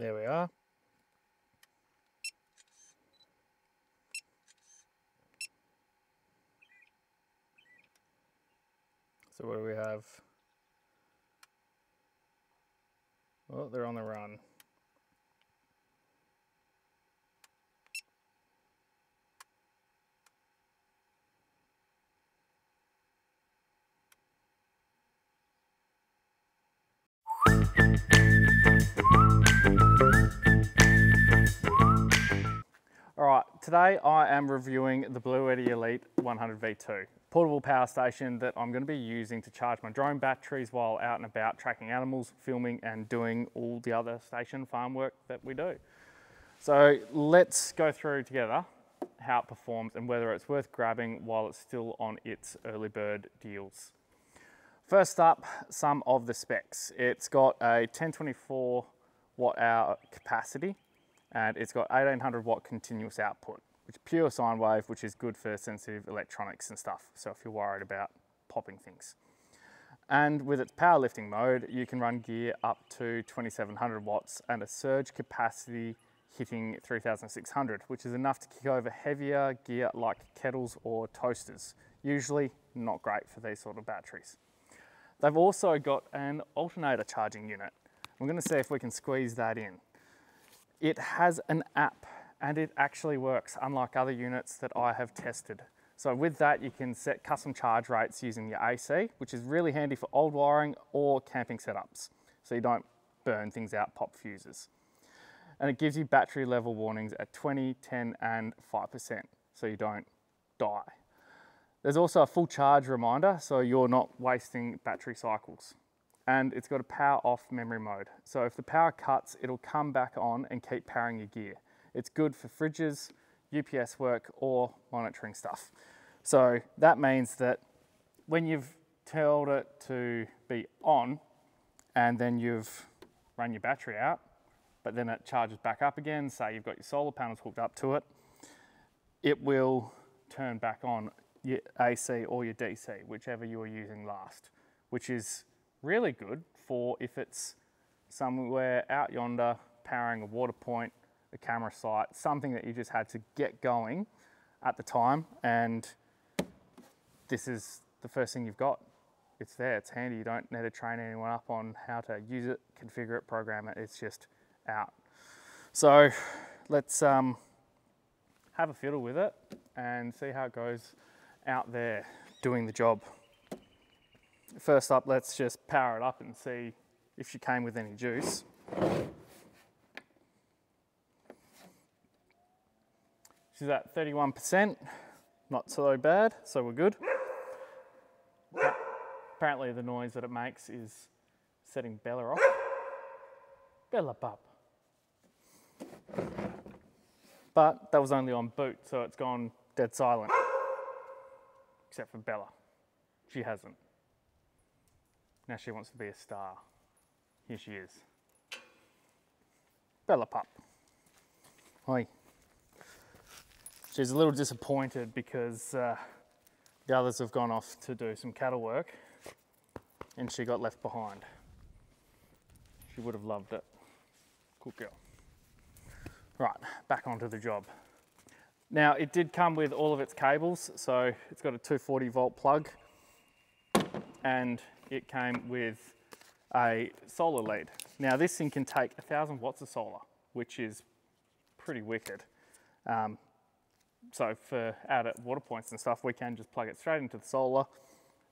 There we are. So what do we have? Oh, they're on the run. All right, today I am reviewing the Bluetti Elite 100 V2, portable power station that I'm going to be using to charge my drone batteries while out and about tracking animals, filming and doing all the other station farm work that we do. So let's go through together how it performs and whether it's worth grabbing while it's still on its early bird deals. First up, some of the specs. It's got a 1024 watt hour capacity and it's got 1800 watt continuous output, which is pure sine wave, which is good for sensitive electronics and stuff. So if you're worried about popping things. And with its powerlifting mode, you can run gear up to 2700 watts and a surge capacity hitting 3600, which is enough to kick over heavier gear like kettles or toasters. Usually not great for these sort of batteries. They've also got an alternator charging unit. We're gonna see if we can squeeze that in. It has an app and it actually works unlike other units that I have tested. So with that, you can set custom charge rates using your AC, which is really handy for old wiring or camping setups. So you don't burn things out, pop fuses. And it gives you battery level warnings at 20, 10, and 5%, so you don't die. There's also a full charge reminder, so you're not wasting battery cycles and it's got a power off memory mode. So if the power cuts, it'll come back on and keep powering your gear. It's good for fridges, UPS work, or monitoring stuff. So that means that when you've told it to be on and then you've run your battery out, but then it charges back up again, say you've got your solar panels hooked up to it, it will turn back on your AC or your DC, whichever you were using last, which is really good for if it's somewhere out yonder powering a water point, a camera site, something that you just had to get going at the time and this is the first thing you've got. It's there, it's handy. You don't need to train anyone up on how to use it, configure it, program it. It's just out. So let's um, have a fiddle with it and see how it goes out there doing the job first up, let's just power it up and see if she came with any juice. She's at 31%, not so bad, so we're good. Apparently the noise that it makes is setting Bella off. Bella pup. But that was only on boot, so it's gone dead silent. Except for Bella. She hasn't. Now she wants to be a star. Here she is. Bella Pup. Hi. She's a little disappointed because uh, the others have gone off to do some cattle work and she got left behind. She would have loved it. Good girl. Right, back onto the job. Now it did come with all of its cables, so it's got a 240 volt plug and it came with a solar lead. Now this thing can take a thousand watts of solar, which is pretty wicked. Um, so for out at water points and stuff, we can just plug it straight into the solar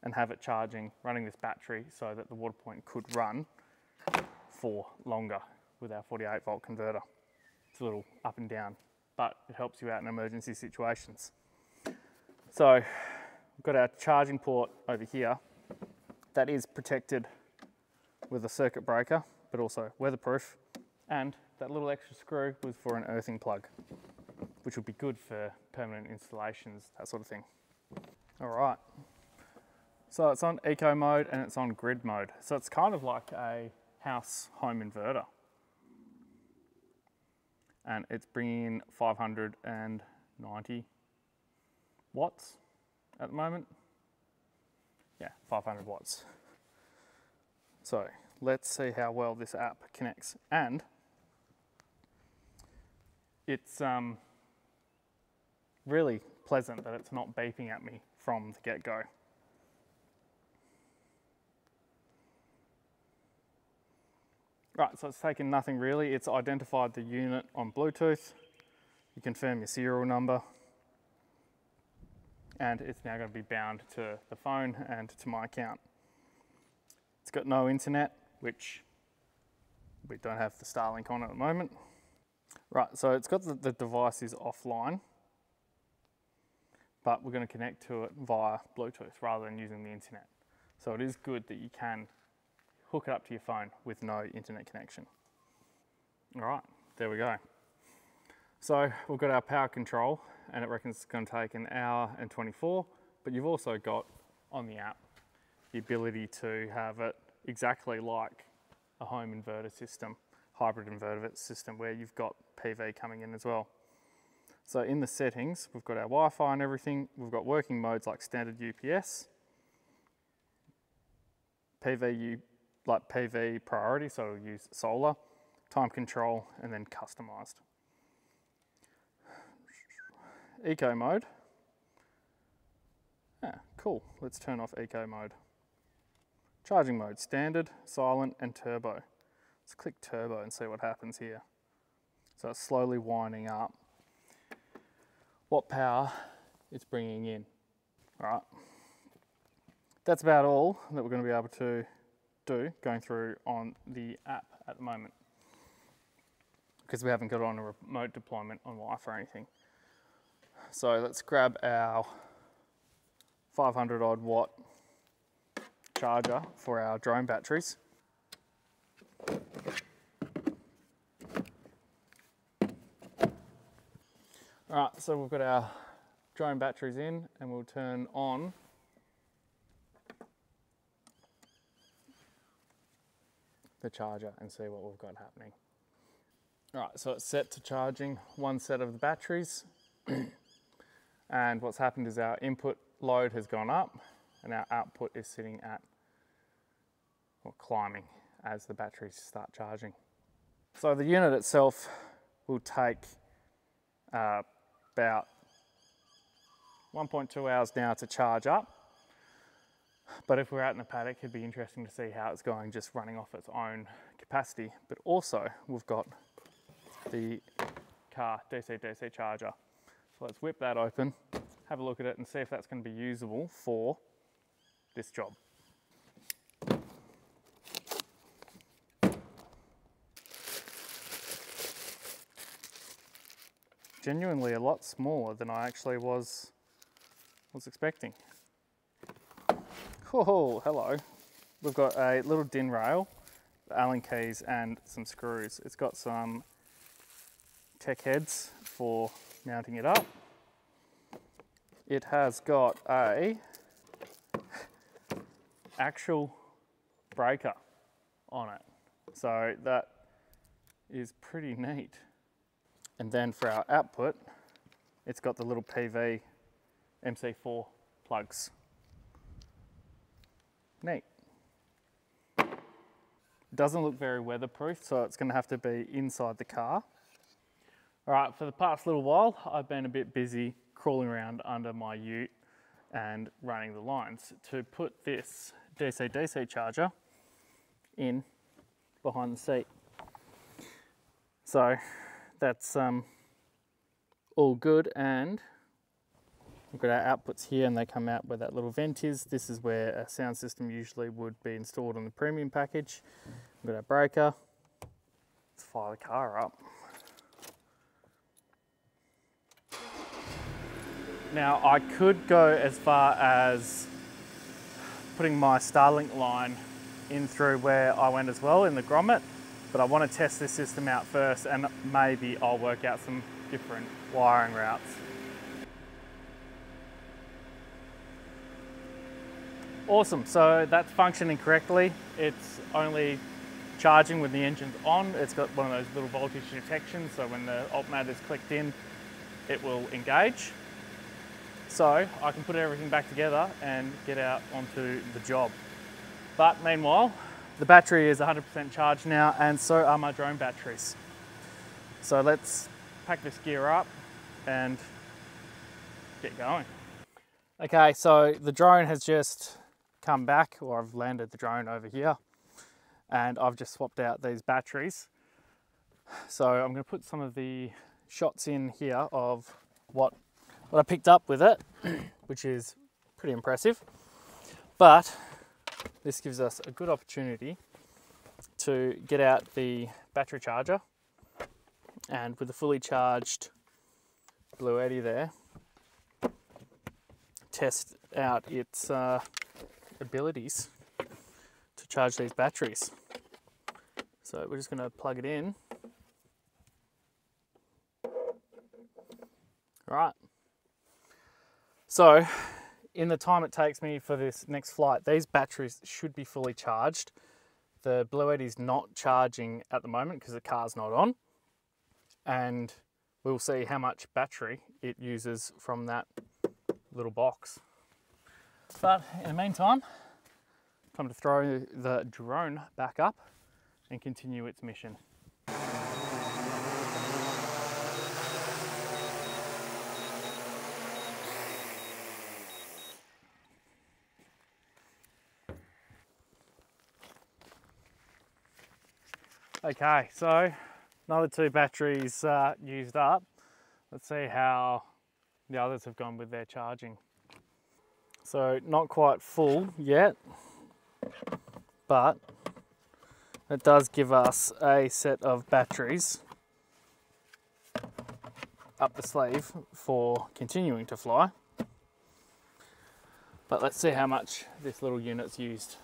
and have it charging, running this battery so that the water point could run for longer with our 48 volt converter. It's a little up and down, but it helps you out in emergency situations. So we've got our charging port over here that is protected with a circuit breaker, but also weatherproof. And that little extra screw was for an earthing plug, which would be good for permanent installations, that sort of thing. All right. So it's on eco mode and it's on grid mode. So it's kind of like a house home inverter. And it's bringing in 590 watts at the moment yeah, 500 watts. So let's see how well this app connects. And it's um, really pleasant that it's not beeping at me from the get-go. Right, so it's taken nothing really. It's identified the unit on Bluetooth. You confirm your serial number. And it's now going to be bound to the phone and to my account. It's got no internet, which we don't have the Starlink on at the moment. Right, so it's got the, the device is offline, but we're going to connect to it via Bluetooth rather than using the internet. So it is good that you can hook it up to your phone with no internet connection. All right, there we go. So we've got our power control and it reckons it's going to take an hour and 24, but you've also got on the app the ability to have it exactly like a home inverter system, hybrid inverter system where you've got PV coming in as well. So in the settings, we've got our Wi-Fi and everything. We've got working modes like standard UPS, PV, like PV priority, so we'll use solar, time control, and then customized. Eco mode. Ah, cool. Let's turn off eco mode. Charging mode, standard, silent, and turbo. Let's click turbo and see what happens here. So it's slowly winding up what power it's bringing in. All right. That's about all that we're going to be able to do going through on the app at the moment because we haven't got on a remote deployment on Wi-Fi or anything. So let's grab our 500 odd watt charger for our drone batteries. All right, so we've got our drone batteries in and we'll turn on the charger and see what we've got happening. All right, so it's set to charging one set of the batteries. and what's happened is our input load has gone up and our output is sitting at or climbing as the batteries start charging. So the unit itself will take uh, about 1.2 hours now to charge up. But if we're out in the paddock, it'd be interesting to see how it's going just running off its own capacity. But also we've got the car DC-DC charger. So let's whip that open, have a look at it and see if that's going to be usable for this job. Genuinely a lot smaller than I actually was was expecting. Oh, hello. We've got a little DIN rail, Allen keys and some screws. It's got some tech heads for mounting it up. It has got a actual breaker on it. So that is pretty neat. And then for our output, it's got the little PV MC4 plugs. Neat. Doesn't look very weatherproof, so it's gonna have to be inside the car. All right, for the past little while, I've been a bit busy crawling around under my ute and running the lines to put this DC-DC charger in behind the seat. So that's um, all good and we've got our outputs here and they come out where that little vent is. This is where a sound system usually would be installed on the premium package. We've got our breaker. Let's fire the car up. Now I could go as far as putting my Starlink line in through where I went as well in the grommet, but I want to test this system out first and maybe I'll work out some different wiring routes. Awesome, so that's functioning correctly. It's only charging when the engine's on. It's got one of those little voltage detections, so when the alt is clicked in, it will engage. So I can put everything back together and get out onto the job. But meanwhile, the battery is 100% charged now and so are my drone batteries. So let's pack this gear up and get going. Okay, so the drone has just come back, or I've landed the drone over here, and I've just swapped out these batteries. So I'm going to put some of the shots in here of what, what I picked up with it, which is pretty impressive. But this gives us a good opportunity to get out the battery charger and with a fully charged Bluetti there, test out its uh, abilities to charge these batteries. So we're just going to plug it in. Right. So in the time it takes me for this next flight, these batteries should be fully charged. The Bluetti is not charging at the moment because the car's not on. And we'll see how much battery it uses from that little box. But in the meantime, time to throw the drone back up and continue its mission. Okay, so another two batteries uh, used up. Let's see how the others have gone with their charging. So not quite full yet, but it does give us a set of batteries up the sleeve for continuing to fly. But let's see how much this little unit's used.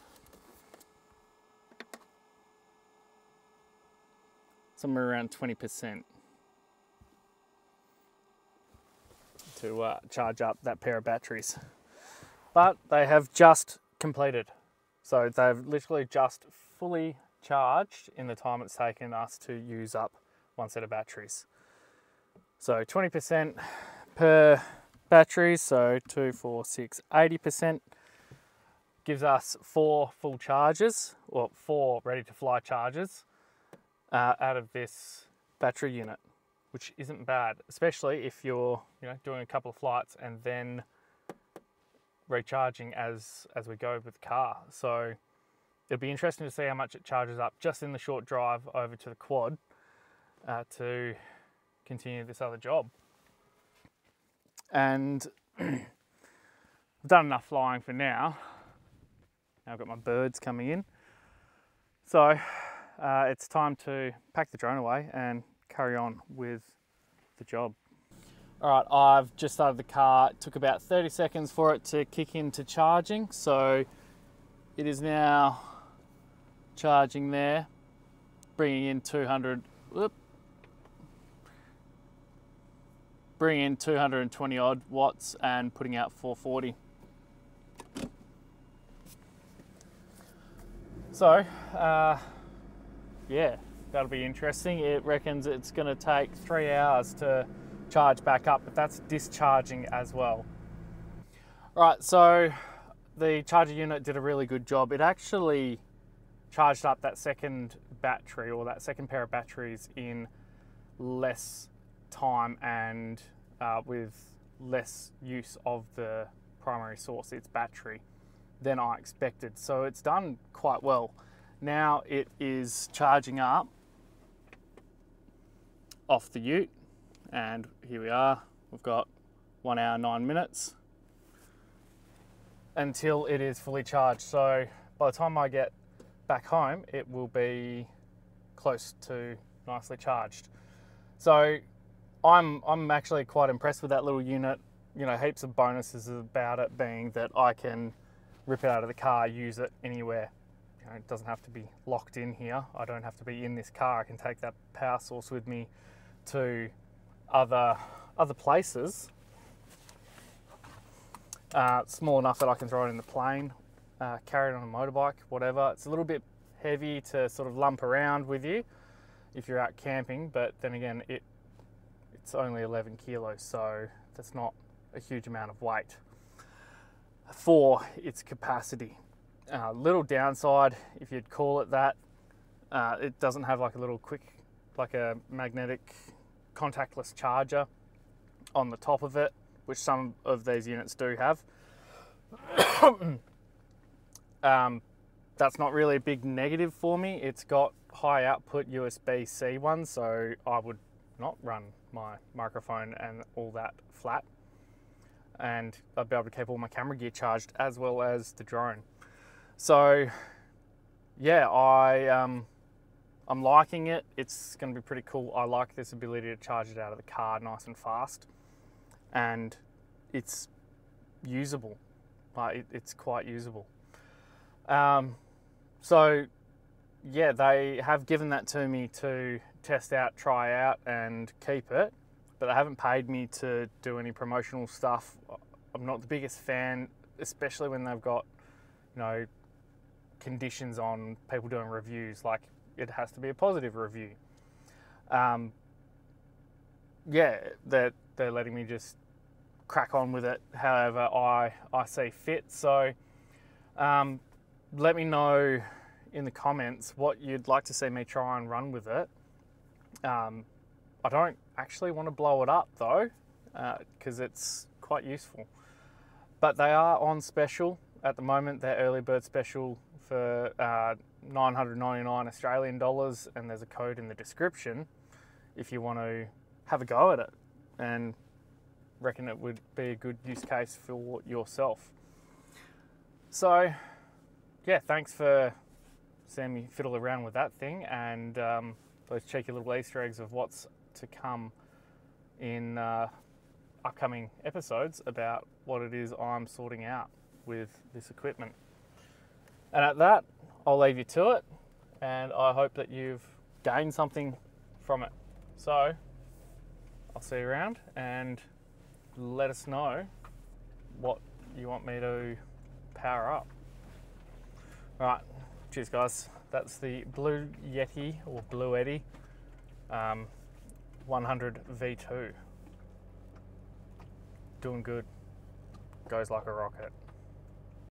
Somewhere around 20% to uh, charge up that pair of batteries. But they have just completed. So they've literally just fully charged in the time it's taken us to use up one set of batteries. So 20% per battery, so two, four, six, 80% gives us four full charges, or four ready to fly charges uh, out of this battery unit, which isn't bad, especially if you're you know doing a couple of flights and then recharging as as we go with the car. So it'll be interesting to see how much it charges up just in the short drive over to the quad uh, to continue this other job. And I've done enough flying for now. Now I've got my birds coming in. So uh, it's time to pack the drone away and carry on with the job. All right, I've just started the car. It took about 30 seconds for it to kick into charging. So it is now charging there, bringing in 200, whoop, bringing in 220 odd watts and putting out 440. So, uh, yeah, that'll be interesting. It reckons it's going to take three hours to charge back up, but that's discharging as well. Right, so the charger unit did a really good job. It actually charged up that second battery or that second pair of batteries in less time and uh, with less use of the primary source, its battery, than I expected. So it's done quite well. Now it is charging up off the ute and here we are. We've got one hour, nine minutes until it is fully charged. So by the time I get back home, it will be close to nicely charged. So I'm, I'm actually quite impressed with that little unit. You know, heaps of bonuses about it being that I can rip it out of the car, use it anywhere you know, it doesn't have to be locked in here. I don't have to be in this car. I can take that power source with me to other other places. Uh, small enough that I can throw it in the plane, uh, carry it on a motorbike, whatever. It's a little bit heavy to sort of lump around with you if you're out camping, but then again, it it's only 11 kilos, so that's not a huge amount of weight for its capacity. Uh, little downside, if you'd call it that, uh, it doesn't have like a little quick, like a magnetic contactless charger on the top of it, which some of these units do have. um, that's not really a big negative for me. It's got high output USB C ones, so I would not run my microphone and all that flat. And I'd be able to keep all my camera gear charged as well as the drone. So, yeah, I um, I'm liking it. It's going to be pretty cool. I like this ability to charge it out of the car nice and fast, and it's usable. Like it, it's quite usable. Um, so yeah, they have given that to me to test out, try out, and keep it, but they haven't paid me to do any promotional stuff. I'm not the biggest fan, especially when they've got, you know, conditions on people doing reviews. Like it has to be a positive review. Um, yeah, they're, they're letting me just crack on with it however I, I see fit. So um, let me know in the comments what you'd like to see me try and run with it. Um, I don't actually want to blow it up though, because uh, it's quite useful. But they are on special at the moment. They're early bird special for uh, 999 Australian dollars, and there's a code in the description if you want to have a go at it and reckon it would be a good use case for yourself. So, yeah, thanks for seeing me fiddle around with that thing and um, those cheeky little Easter eggs of what's to come in uh, upcoming episodes about what it is I'm sorting out with this equipment. And at that, I'll leave you to it, and I hope that you've gained something from it. So, I'll see you around and let us know what you want me to power up. Right, cheers, guys. That's the Blue Yeti or Blue Eddy um, 100 V2. Doing good. Goes like a rocket.